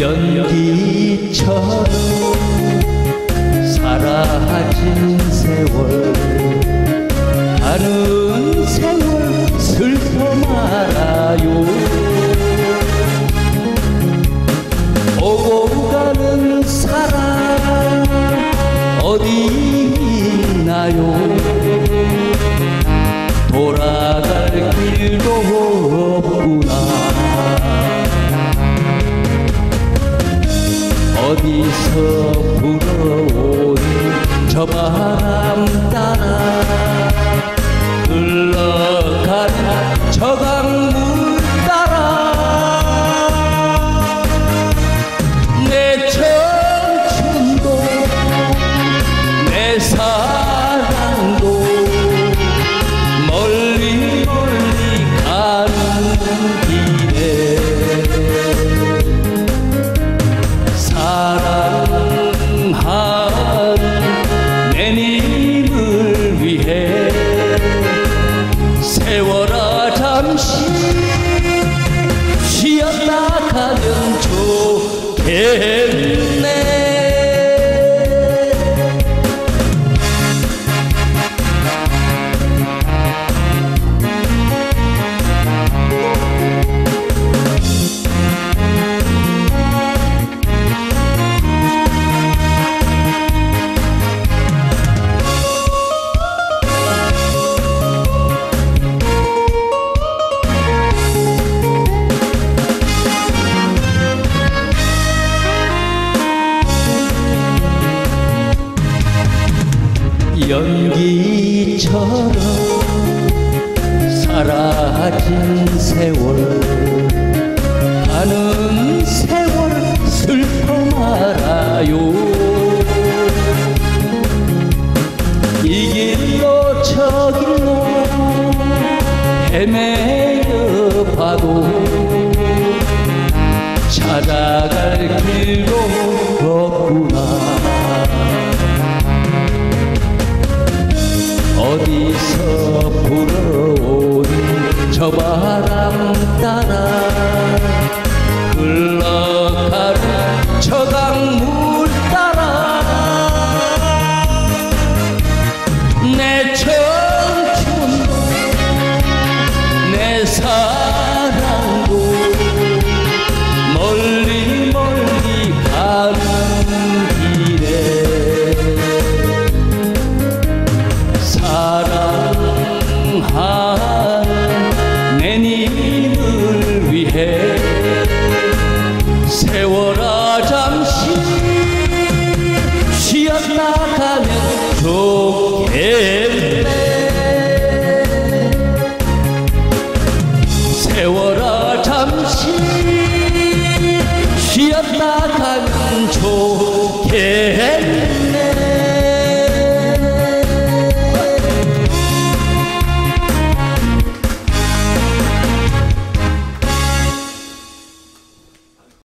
연기처럼 사라진 세월 가는 세월 슬퍼 말아요. 오고 가는 사람 어디 있나요 어디서 불어오는 저 바람 따라 흘러가는 저 강물 따라 내 청춘도 내사 좋 연기처럼 사라진 세월 가는 세월 슬퍼 말아요. 이 길로 저 길로 헤매여 봐도 찾아갈 길도 없구나 어디서 불어온 저 바람 따라 흘러가는 저 강물 따라 내 최. 생각하면 좋겠